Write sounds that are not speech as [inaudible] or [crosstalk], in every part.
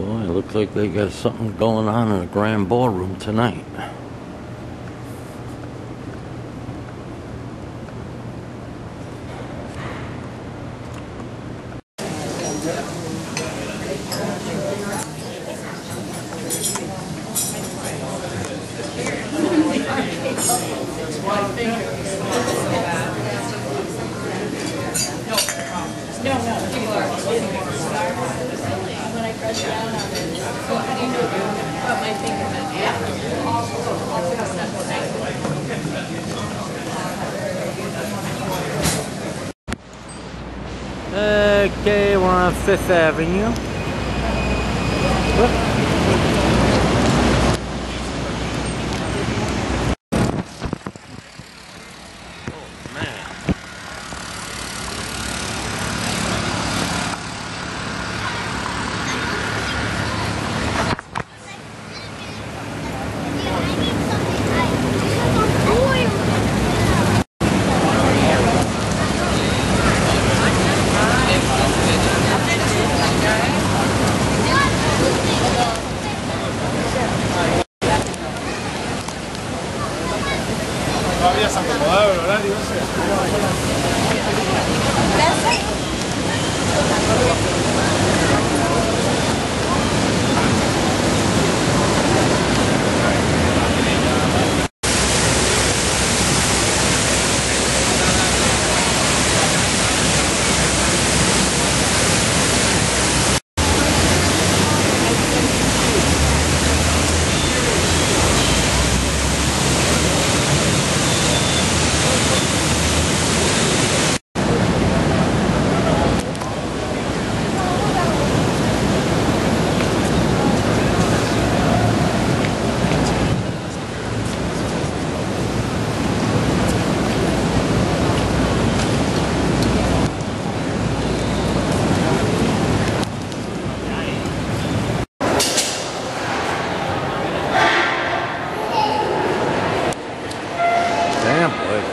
Boy, it looks like they got something going on in the grand ballroom tonight. Uh, okay, we're on Fifth Avenue. hayas acomodado el horario.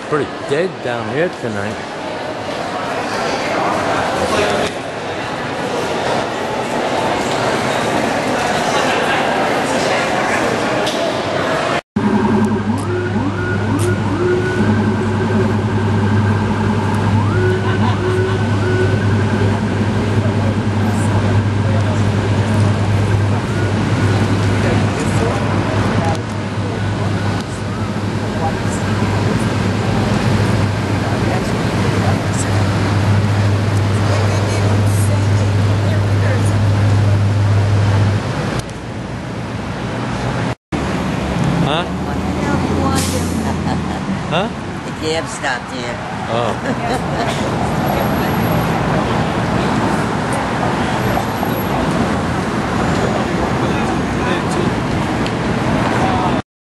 Pretty dead down here tonight. Huh? Huh? The cab stopped here. Oh. [laughs]